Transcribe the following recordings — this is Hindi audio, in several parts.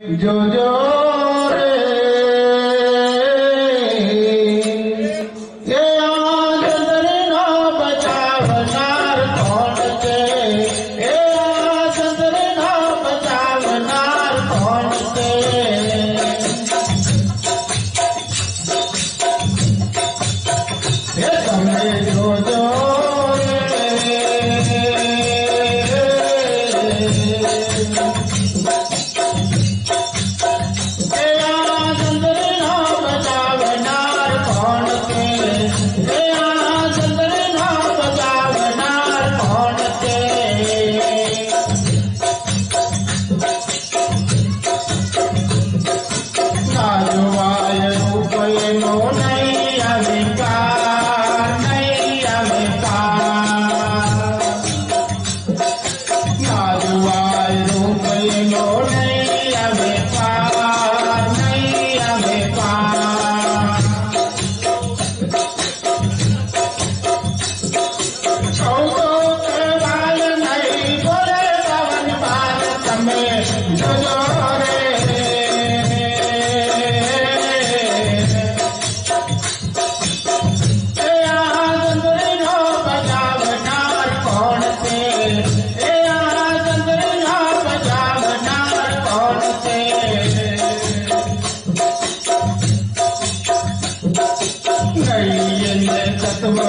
जो जो கழியந்த தத்துவா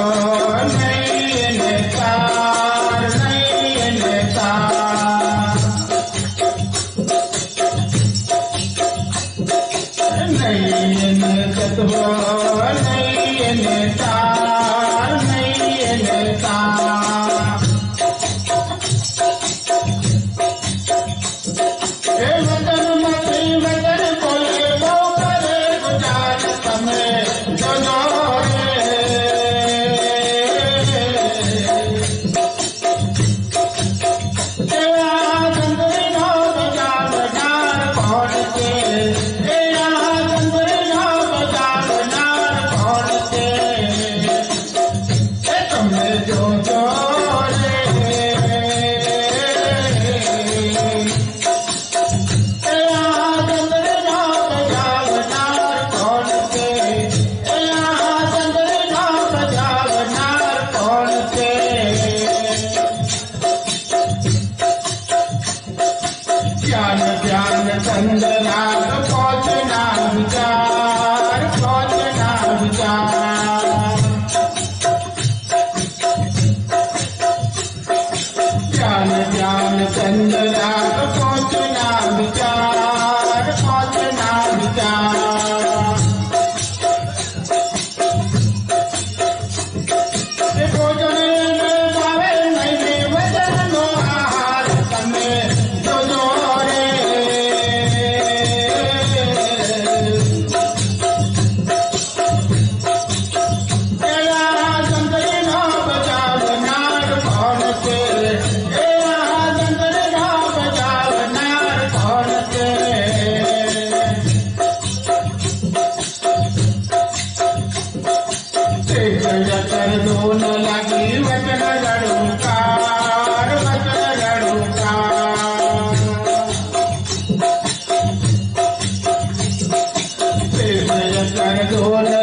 多了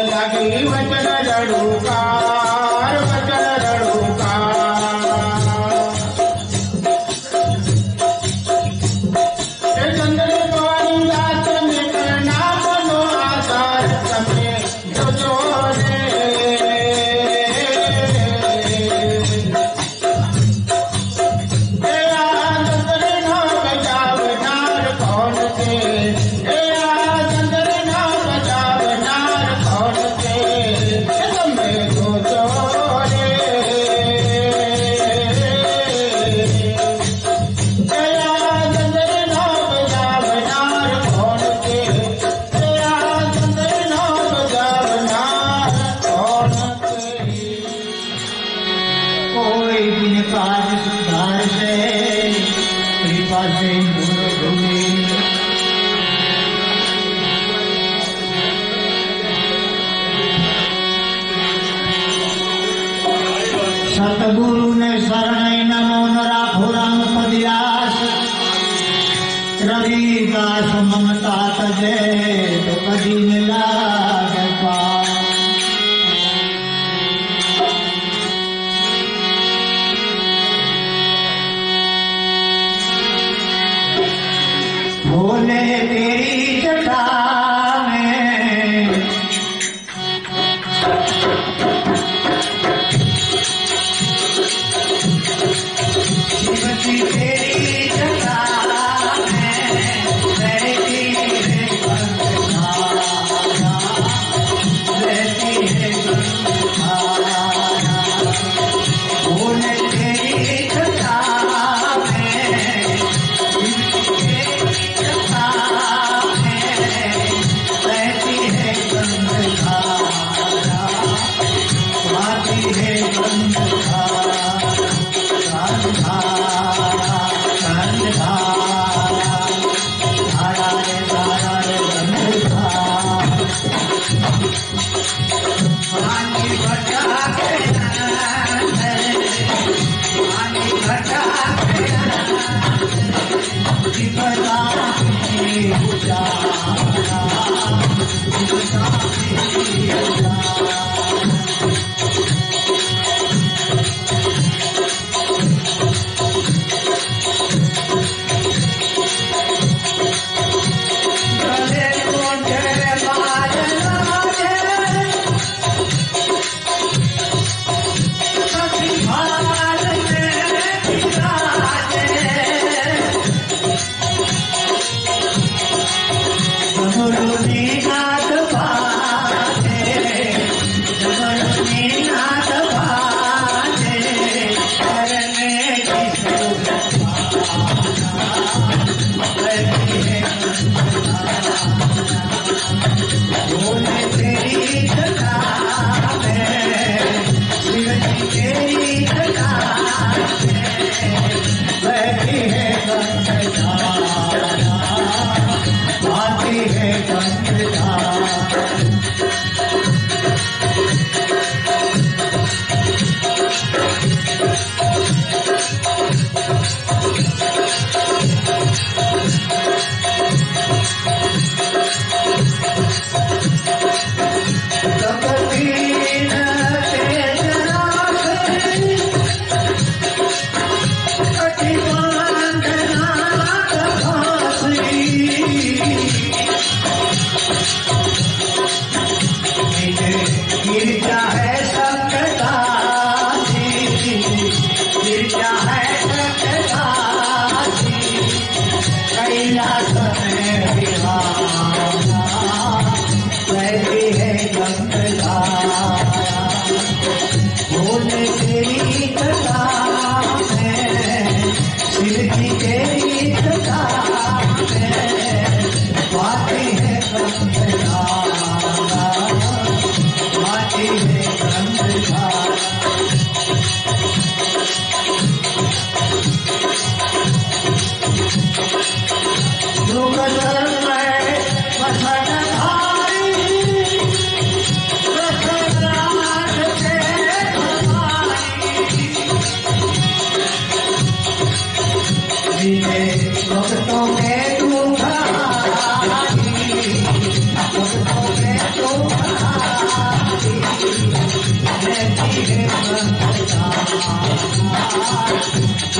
सतगुरु ने शरण नमो नराभुरंग पदियास रवि दास ममता तो कदी मिला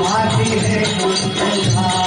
आती है गुनगुना